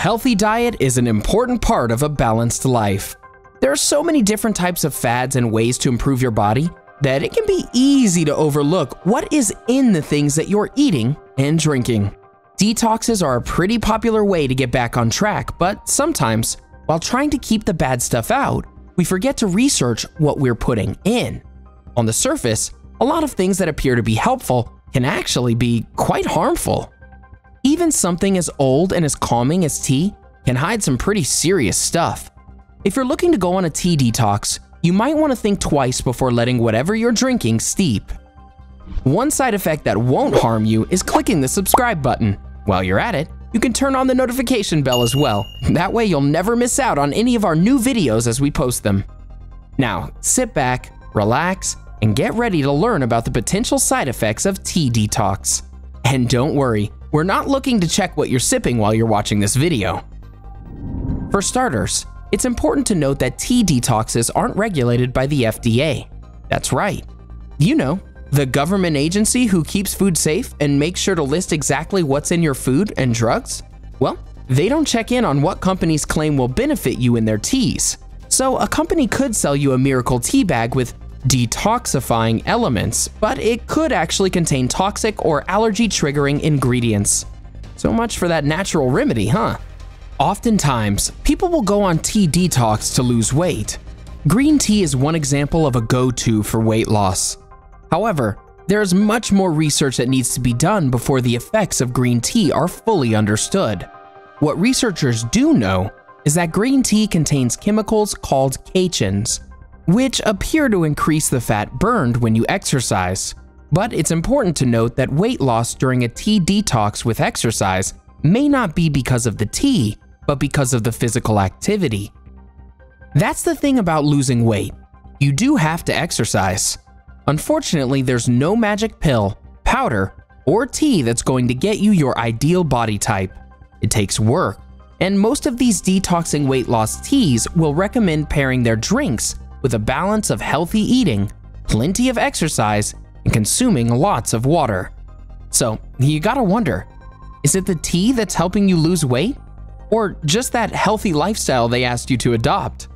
healthy diet is an important part of a balanced life. There are so many different types of fads and ways to improve your body that it can be easy to overlook what is in the things that you're eating and drinking. Detoxes are a pretty popular way to get back on track, but sometimes, while trying to keep the bad stuff out, we forget to research what we're putting in. On the surface, a lot of things that appear to be helpful can actually be quite harmful. Even something as old and as calming as tea can hide some pretty serious stuff. If you're looking to go on a tea detox, you might want to think twice before letting whatever you're drinking steep. One side effect that won't harm you is clicking the subscribe button. While you're at it, you can turn on the notification bell as well. That way you'll never miss out on any of our new videos as we post them. Now, sit back, relax, and get ready to learn about the potential side effects of tea detox. And don't worry, we're not looking to check what you're sipping while you're watching this video. For starters, it's important to note that tea detoxes aren't regulated by the FDA. That's right. You know, the government agency who keeps food safe and makes sure to list exactly what's in your food and drugs? Well, they don't check in on what companies claim will benefit you in their teas. So a company could sell you a miracle tea bag with detoxifying elements, but it could actually contain toxic or allergy triggering ingredients. So much for that natural remedy, huh? Oftentimes, people will go on tea detox to lose weight. Green tea is one example of a go-to for weight loss. However, there is much more research that needs to be done before the effects of green tea are fully understood. What researchers do know is that green tea contains chemicals called catechins, which appear to increase the fat burned when you exercise. But it's important to note that weight loss during a tea detox with exercise may not be because of the tea, but because of the physical activity. That's the thing about losing weight. You do have to exercise. Unfortunately, there's no magic pill, powder, or tea that's going to get you your ideal body type. It takes work, and most of these detoxing weight loss teas will recommend pairing their drinks with a balance of healthy eating, plenty of exercise, and consuming lots of water. So, you gotta wonder, is it the tea that's helping you lose weight? Or just that healthy lifestyle they asked you to adopt?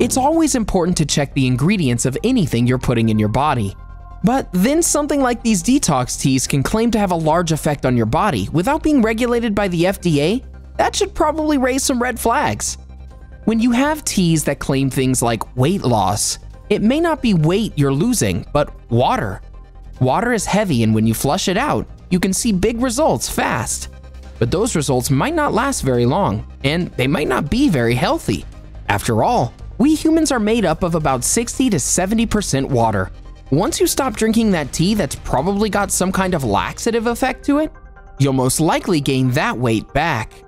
It's always important to check the ingredients of anything you're putting in your body. But then something like these detox teas can claim to have a large effect on your body without being regulated by the FDA? That should probably raise some red flags. When you have teas that claim things like weight loss, it may not be weight you're losing, but water. Water is heavy and when you flush it out, you can see big results fast. But those results might not last very long, and they might not be very healthy. After all, we humans are made up of about 60 to 70% water. Once you stop drinking that tea that's probably got some kind of laxative effect to it, you'll most likely gain that weight back.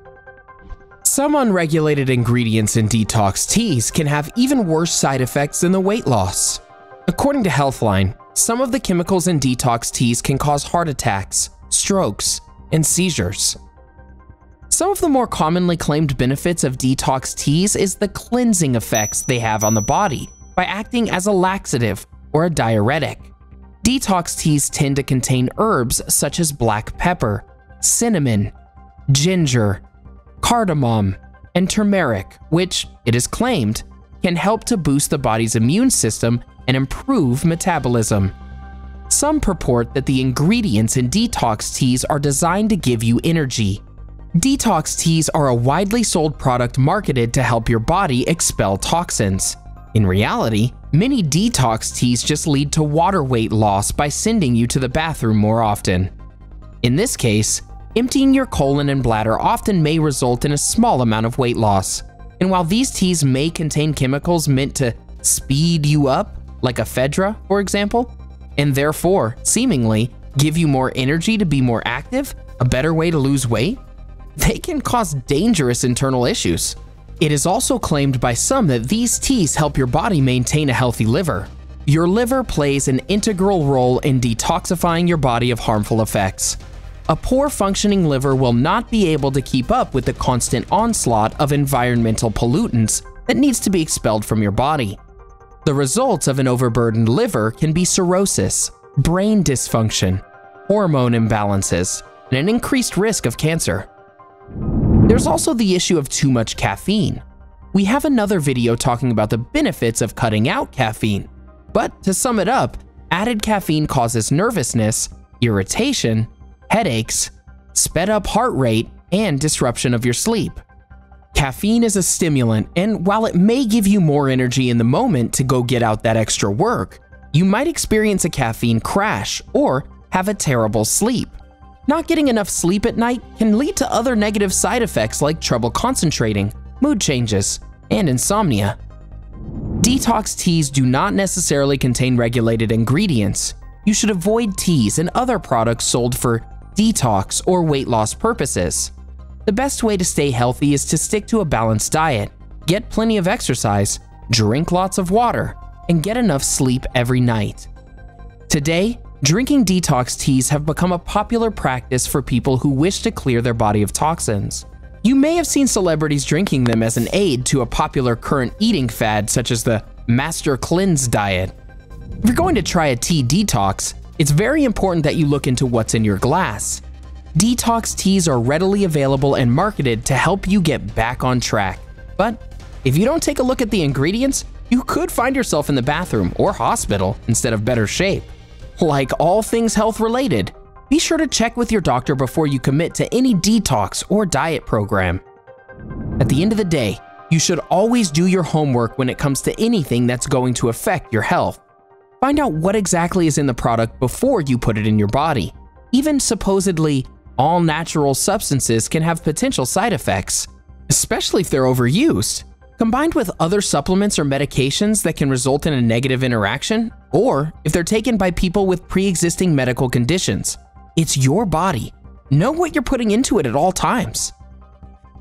Some unregulated ingredients in detox teas can have even worse side effects than the weight loss. According to Healthline, some of the chemicals in detox teas can cause heart attacks, strokes, and seizures. Some of the more commonly claimed benefits of detox teas is the cleansing effects they have on the body by acting as a laxative or a diuretic. Detox teas tend to contain herbs such as black pepper, cinnamon, ginger, cardamom, and turmeric, which, it is claimed, can help to boost the body's immune system and improve metabolism. Some purport that the ingredients in detox teas are designed to give you energy. Detox teas are a widely sold product marketed to help your body expel toxins. In reality, many detox teas just lead to water weight loss by sending you to the bathroom more often. In this case, emptying your colon and bladder often may result in a small amount of weight loss. And while these teas may contain chemicals meant to speed you up, like ephedra, for example, and therefore, seemingly, give you more energy to be more active, a better way to lose weight, they can cause dangerous internal issues. It is also claimed by some that these teas help your body maintain a healthy liver. Your liver plays an integral role in detoxifying your body of harmful effects. A poor functioning liver will not be able to keep up with the constant onslaught of environmental pollutants that needs to be expelled from your body. The results of an overburdened liver can be cirrhosis, brain dysfunction, hormone imbalances, and an increased risk of cancer. There's also the issue of too much caffeine. We have another video talking about the benefits of cutting out caffeine. But to sum it up, added caffeine causes nervousness, irritation, headaches, sped up heart rate, and disruption of your sleep. Caffeine is a stimulant, and while it may give you more energy in the moment to go get out that extra work, you might experience a caffeine crash or have a terrible sleep. Not getting enough sleep at night can lead to other negative side effects like trouble concentrating, mood changes, and insomnia. Detox teas do not necessarily contain regulated ingredients. You should avoid teas and other products sold for detox or weight loss purposes. The best way to stay healthy is to stick to a balanced diet, get plenty of exercise, drink lots of water, and get enough sleep every night. Today, drinking detox teas have become a popular practice for people who wish to clear their body of toxins. You may have seen celebrities drinking them as an aid to a popular current eating fad such as the Master Cleanse diet. If you're going to try a tea detox, it's very important that you look into what's in your glass. Detox teas are readily available and marketed to help you get back on track. But if you don't take a look at the ingredients, you could find yourself in the bathroom or hospital instead of better shape. Like all things health related, be sure to check with your doctor before you commit to any detox or diet program. At the end of the day, you should always do your homework when it comes to anything that's going to affect your health. Find out what exactly is in the product before you put it in your body. Even supposedly all natural substances can have potential side effects, especially if they're overused. Combined with other supplements or medications that can result in a negative interaction, or if they're taken by people with pre-existing medical conditions. It's your body. Know what you're putting into it at all times.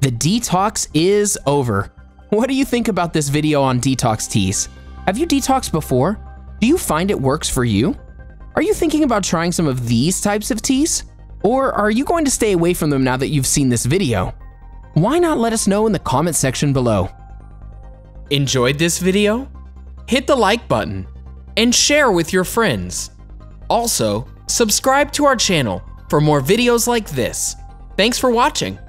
The detox is over. What do you think about this video on detox teas? Have you detoxed before? Do you find it works for you? Are you thinking about trying some of these types of teas? Or are you going to stay away from them now that you've seen this video? Why not let us know in the comment section below? Enjoyed this video? Hit the like button and share with your friends. Also, subscribe to our channel for more videos like this. Thanks for watching.